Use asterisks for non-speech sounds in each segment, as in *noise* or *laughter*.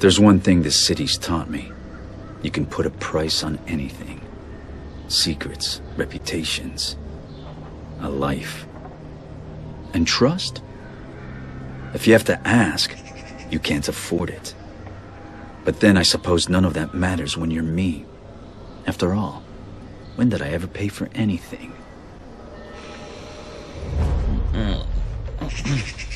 There's one thing this city's taught me. You can put a price on anything. Secrets, reputations, a life. And trust? If you have to ask, you can't afford it. But then I suppose none of that matters when you're me. After all, when did I ever pay for anything? Mm.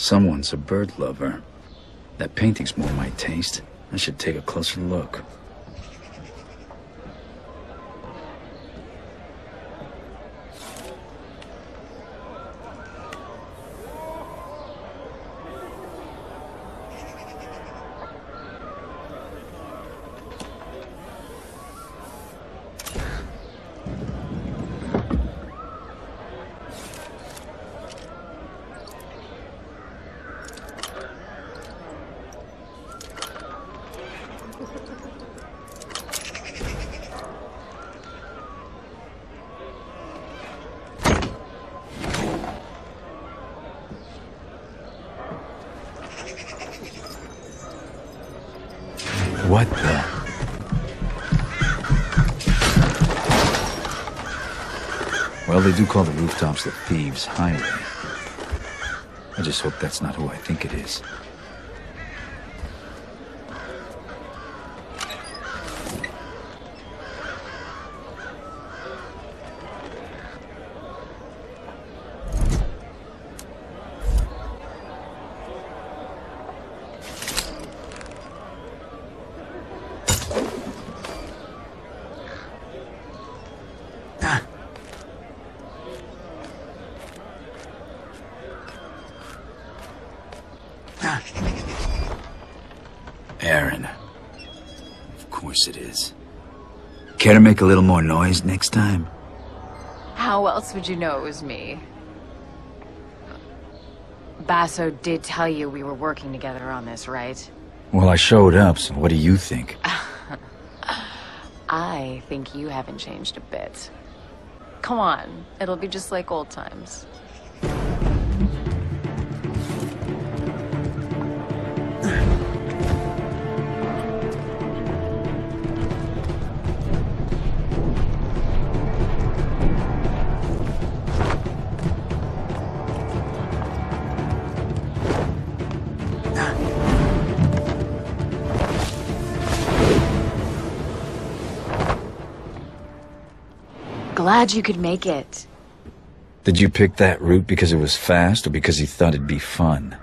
Someone's a bird lover. That painting's more my taste. I should take a closer look. What the? Well, they do call the rooftops the Thieves' Highway. I just hope that's not who I think it is. Care to make a little more noise next time? How else would you know it was me? Basso did tell you we were working together on this, right? Well, I showed up, so what do you think? *laughs* I think you haven't changed a bit. Come on, it'll be just like old times. Glad you could make it. Did you pick that route because it was fast or because you thought it'd be fun?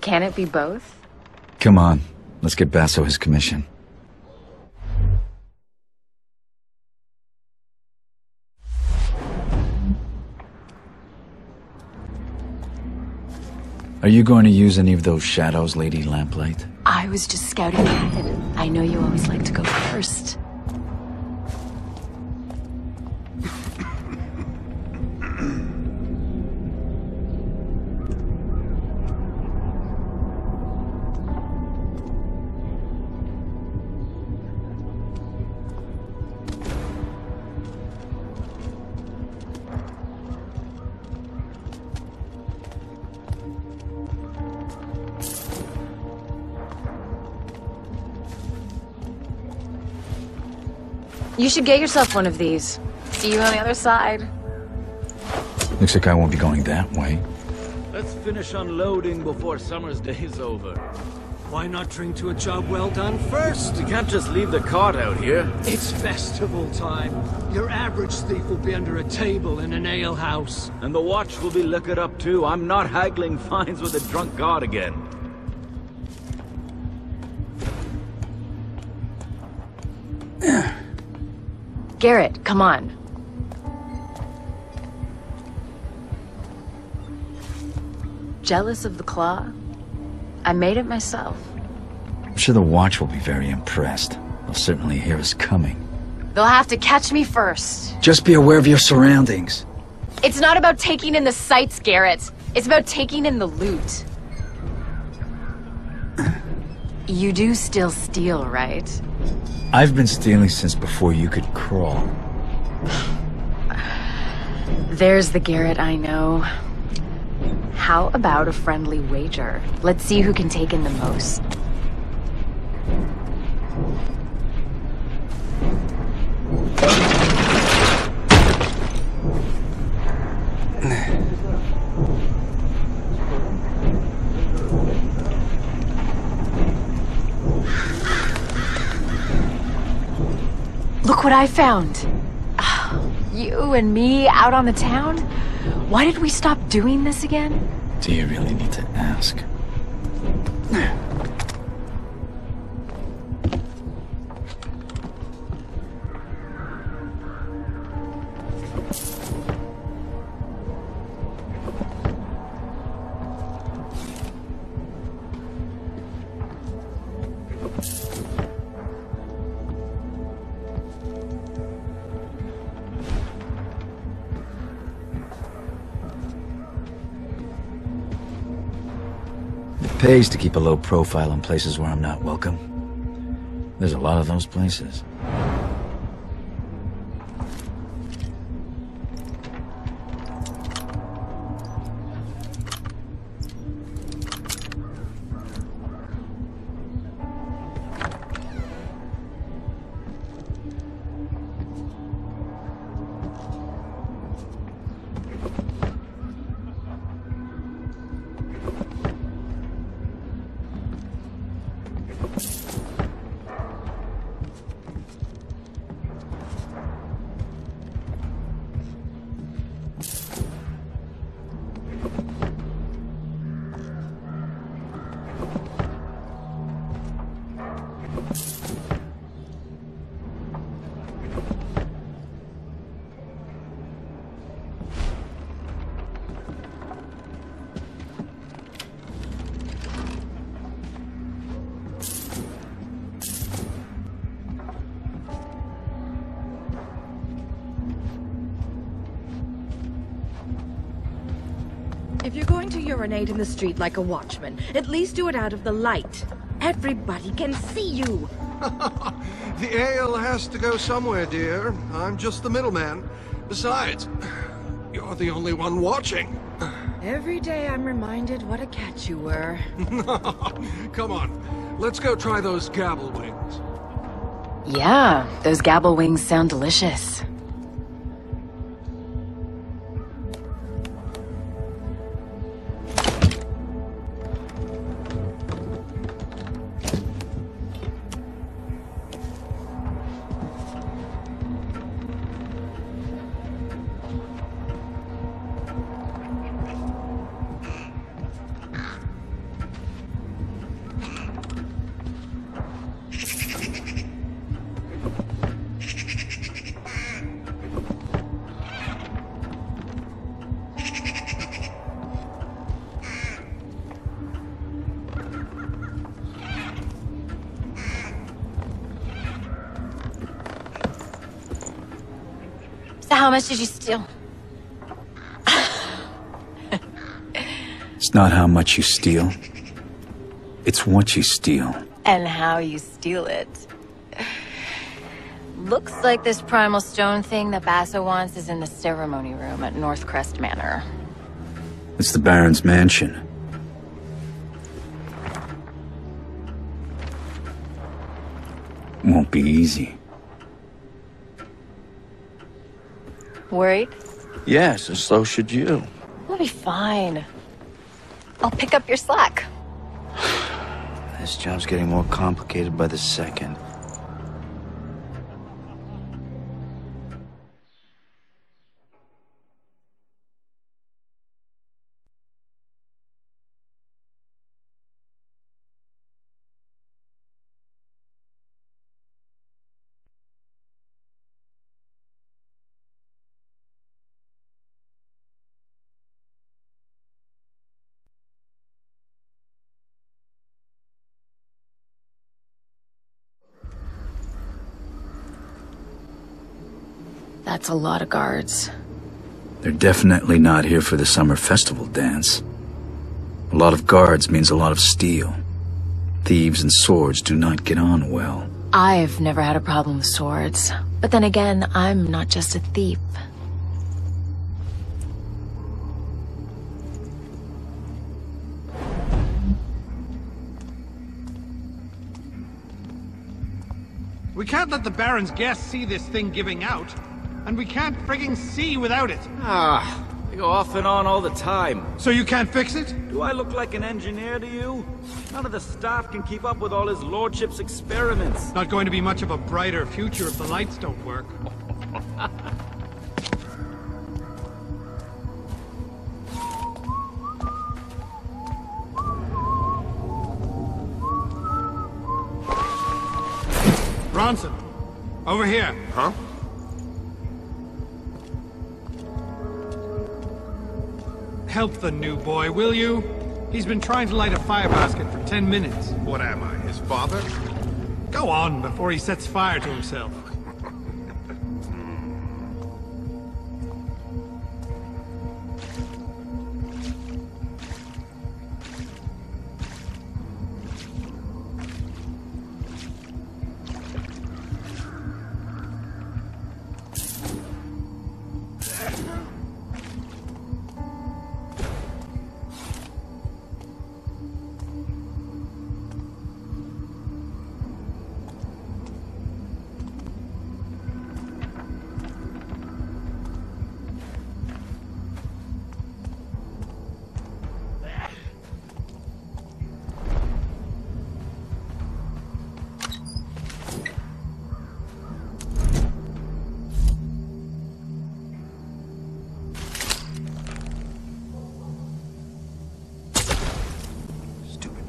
Can it be both? Come on, let's get Basso his commission. Are you going to use any of those shadows, Lady Lamplight? I was just scouting ahead. I know you always like to go first. You should get yourself one of these. See you on the other side. Looks like I won't be going that way. Let's finish unloading before summer's *laughs* day is over. Why not drink to a job well done first? You can't just leave the cart out here. It's festival time. Your average thief will be under a table in an alehouse. And the watch will be liquored up too. I'm not haggling fines with a drunk guard again. Garrett, come on. Jealous of the claw? I made it myself. I'm sure the watch will be very impressed. They'll certainly hear us coming. They'll have to catch me first. Just be aware of your surroundings. It's not about taking in the sights, Garrett. It's about taking in the loot. *sighs* You do still steal, right? I've been stealing since before you could crawl. There's the Garrett I know. How about a friendly wager? Let's see who can take in the most. What I found. *sighs* You and me out on the town? Why did we stop doing this again? Do you really need to ask? Pays to keep a low profile in places where I'm not welcome. There's a lot of those places. Urinate in the street like a watchman, at least do it out of the light. Everybody can see you. *laughs* The ale has to go somewhere, dear. I'm just the middleman. Besides, *sighs* you're the only one watching. *sighs* Every day I'm reminded what a catch you were. *laughs* Come on, let's go try those gabble wings. Yeah, those gabble wings sound delicious. How much did you steal? It's not how much you steal. It's what you steal. And how you steal it. Looks like this primal stone thing that Basso wants is in the ceremony room at Northcrest Manor. It's the Baron's mansion. Won't be easy. Worried? Yes, and so should you. We'll be fine. I'll pick up your slack. *sighs* This job's getting more complicated by the second. That's a lot of guards. They're definitely not here for the summer festival dance. A lot of guards means a lot of steel. Thieves and swords do not get on well. I've never had a problem with swords. But then again, I'm not just a thief. We can't let the Baron's guests see this thing giving out. And we can't frigging see without it. Ah, they go off and on all the time. So you can't fix it? Do I look like an engineer to you? None of the staff can keep up with all his lordship's experiments. Not going to be much of a brighter future if the lights don't work. Bronson, over here. Huh? Help the new boy, will you? He's been trying to light a fire basket for ten minutes. What am I, his father? Go on before he sets fire to himself.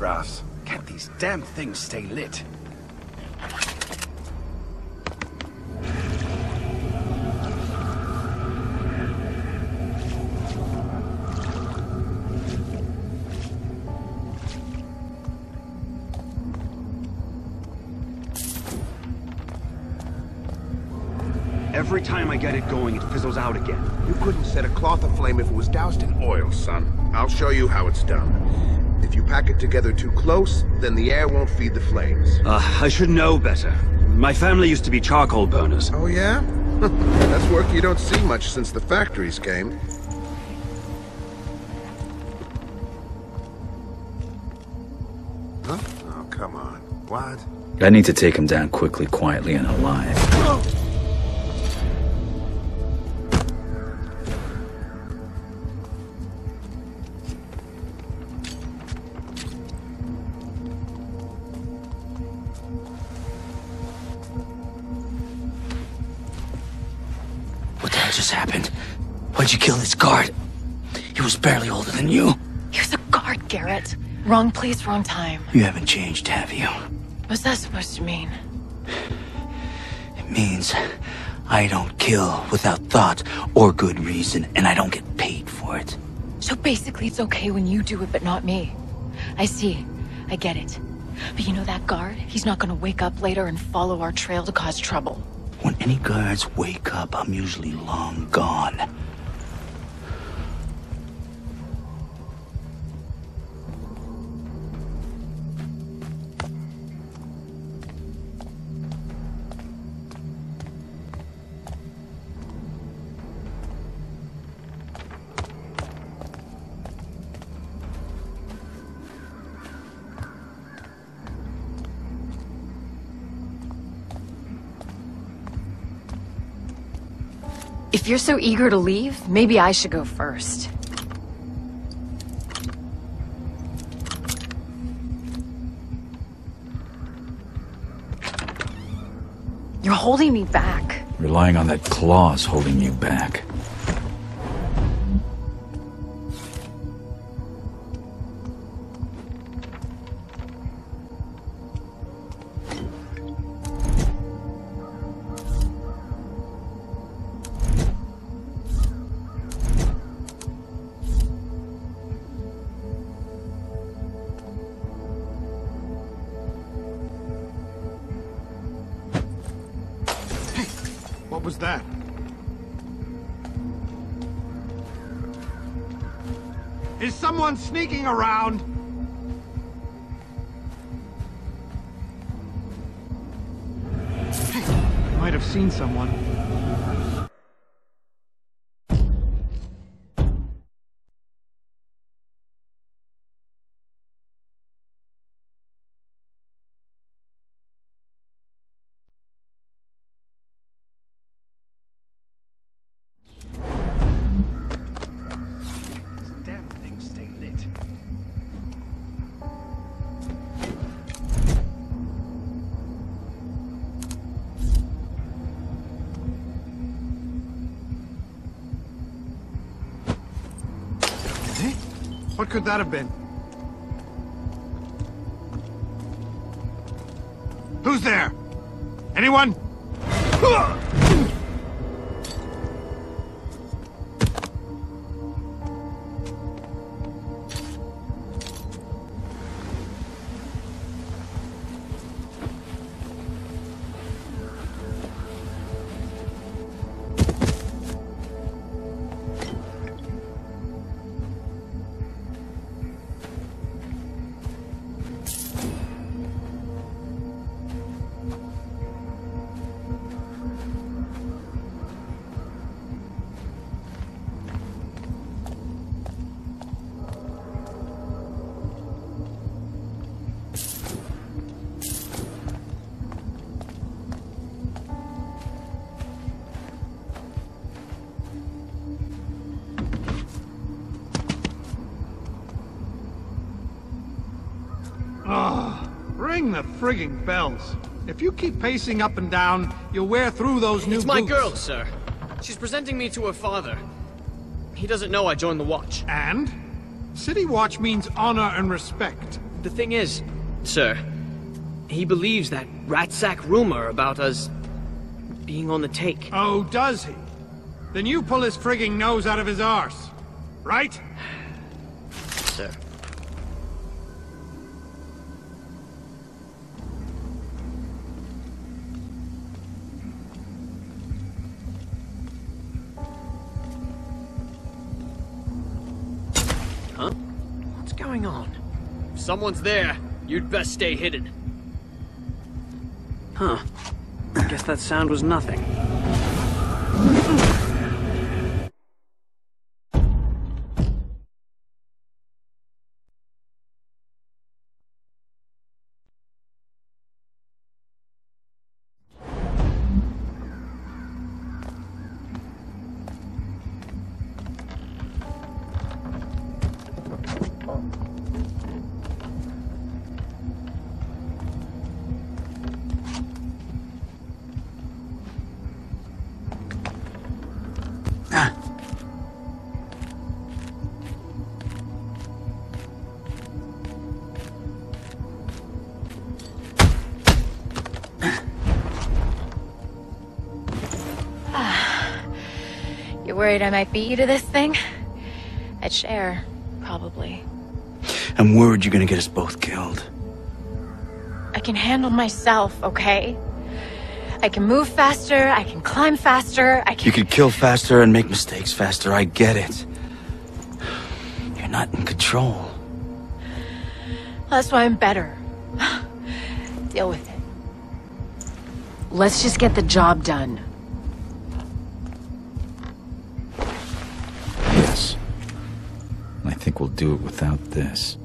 Drafts. Can't these damn things stay lit? Every time I get it going, it fizzles out again. You couldn't set a cloth aflame if it was doused in oil, son. I'll show you how it's done. If you pack it together too close, then the air won't feed the flames. Uh, I should know better. My family used to be charcoal burners. Oh, yeah? *laughs* That's work you don't see much since the factories came. Huh? Oh, come on. What? I need to take him down quickly, quietly, and alive. Hell just happened? Why'd you kill this guard? He was barely older than you. He was a guard, Garrett. Wrong place, wrong time. You haven't changed, have you? What's that supposed to mean? It means I don't kill without thought or good reason, and I don't get paid for it. So basically, it's okay when you do it, but not me. I see. I get it. But you know that guard? He's not gonna wake up later and follow our trail to cause trouble. When any guards wake up, I'm usually long gone. You're so eager to leave, maybe I should go first. You're holding me back. Relying on that claw's holding you back. That? Is someone sneaking around? Might have seen someone. Could that have been? Who's there? Anyone? Ring the frigging bells. If you keep pacing up and down, you'll wear through those new It's my boots. girl, sir. She's presenting me to her father. He doesn't know I joined the Watch. And? City Watch means honor and respect. The thing is, sir, he believes that rat sack rumor about us being on the take. Oh, does he? Then you pull his frigging nose out of his arse. Right? Sir. Going on? If someone's there, you'd best stay hidden. Huh. I guess that sound was nothing. Worried I might beat you to this thing? I'd share, probably. I'm worried you're gonna get us both killed. I can handle myself, okay? I can move faster, I can climb faster, I can... You could kill faster and make mistakes faster, I get it. You're not in control. That's why I'm better. Deal with it. Let's just get the job done. Do it without this.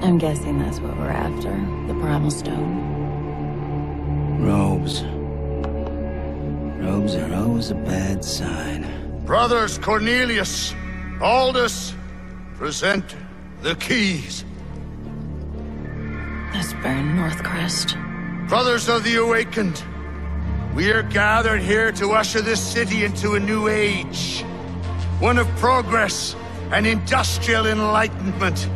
I'm guessing that's what we're after. The Primal Stone. Robes are always a bad sign. Brothers Cornelius, Aldous, present the keys. That's Baron Northcrest. Brothers of the Awakened, we are gathered here to usher this city into a new age. One of progress and industrial enlightenment.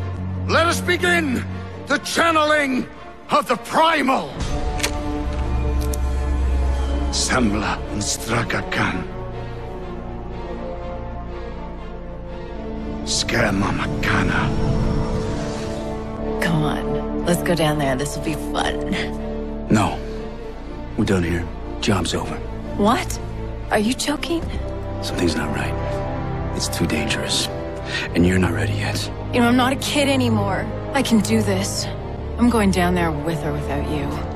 Let us begin the channeling of the primal. Sembla Strakakan. Skema Makana. Come on, let's go down there. This will be fun. No. We're done here. Job's over. What? Are you joking? Something's not right. It's too dangerous. And you're not ready yet. You know, I'm not a kid anymore. I can do this. I'm going down there with or without you.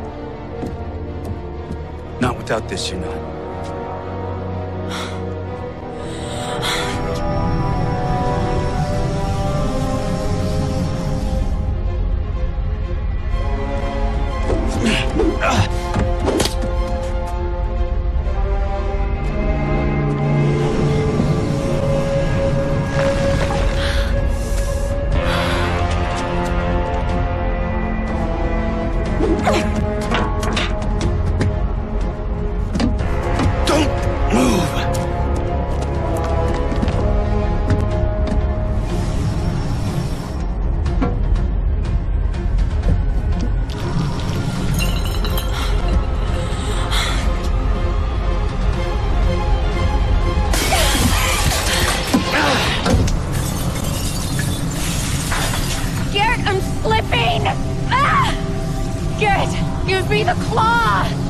Not without this, you're not. Give me the claw!